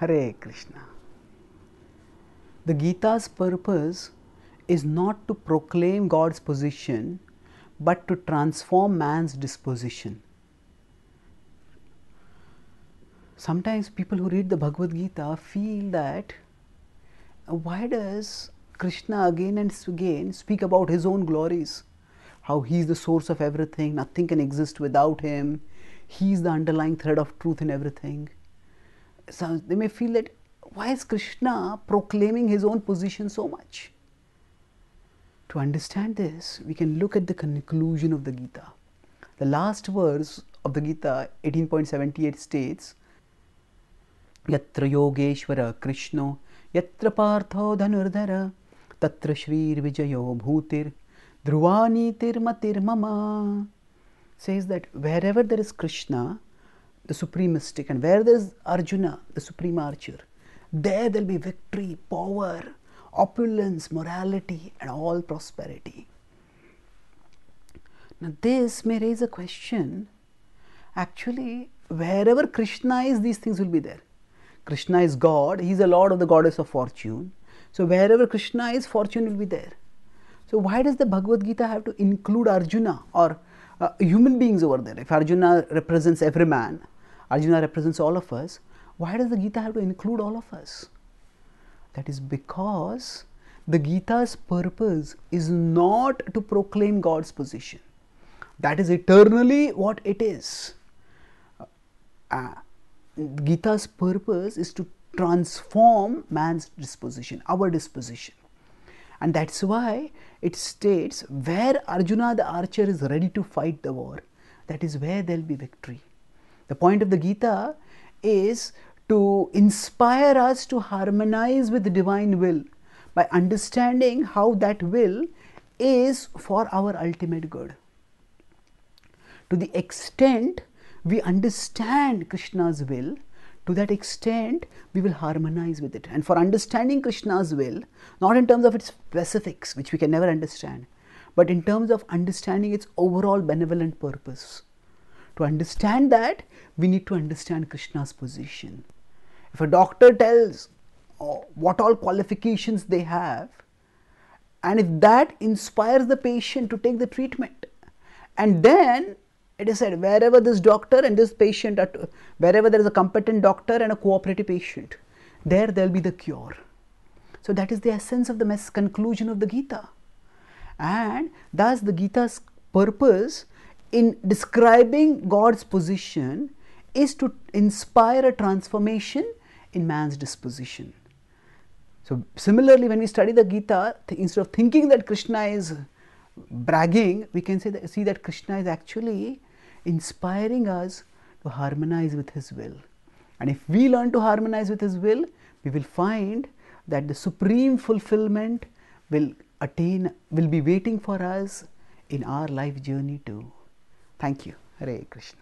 Hare Krishna. The Gita's purpose is not to proclaim God's position but to transform man's disposition. Sometimes people who read the Bhagavad Gita feel that uh, why does Krishna again and again speak about his own glories? How he is the source of everything, nothing can exist without him, he is the underlying thread of truth in everything so they may feel that why is Krishna proclaiming his own position so much? To understand this, we can look at the conclusion of the Gita. The last verse of the Gita, 18.78, states Yatra Yogeshwara Krishna, Yatra Partho Dhanurdhara Tatra Shrir Vijayo Bhutir Dhruvani Tirmatir Mama says that wherever there is Krishna, the supreme mystic, and where there is Arjuna, the supreme archer, there there will be victory, power, opulence, morality, and all prosperity. Now, this may raise a question actually, wherever Krishna is, these things will be there. Krishna is God, He is the Lord of the goddess of fortune. So, wherever Krishna is, fortune will be there. So, why does the Bhagavad Gita have to include Arjuna or uh, human beings over there? If Arjuna represents every man, Arjuna represents all of us, why does the Gita have to include all of us? That is because the Gita's purpose is not to proclaim God's position. That is eternally what it is. Uh, Gita's purpose is to transform man's disposition, our disposition. And that's why it states where Arjuna the archer is ready to fight the war, that is where there will be victory. The point of the Gita is to inspire us to harmonize with the divine will by understanding how that will is for our ultimate good. To the extent we understand Krishna's will, to that extent we will harmonize with it. And for understanding Krishna's will, not in terms of its specifics, which we can never understand, but in terms of understanding its overall benevolent purpose. To understand that, we need to understand Krishna's position. If a doctor tells oh, what all qualifications they have, and if that inspires the patient to take the treatment, and then it is said wherever this doctor and this patient are, wherever there is a competent doctor and a cooperative patient, there there will be the cure. So that is the essence of the mess conclusion of the Gita. And thus the Gita's purpose in describing God's position is to inspire a transformation in man's disposition. So similarly, when we study the Gita, instead of thinking that Krishna is bragging, we can say that, see that Krishna is actually inspiring us to harmonize with His will. And if we learn to harmonize with His will, we will find that the supreme fulfillment will attain, will be waiting for us in our life journey too. Thank you. Hare Krishna.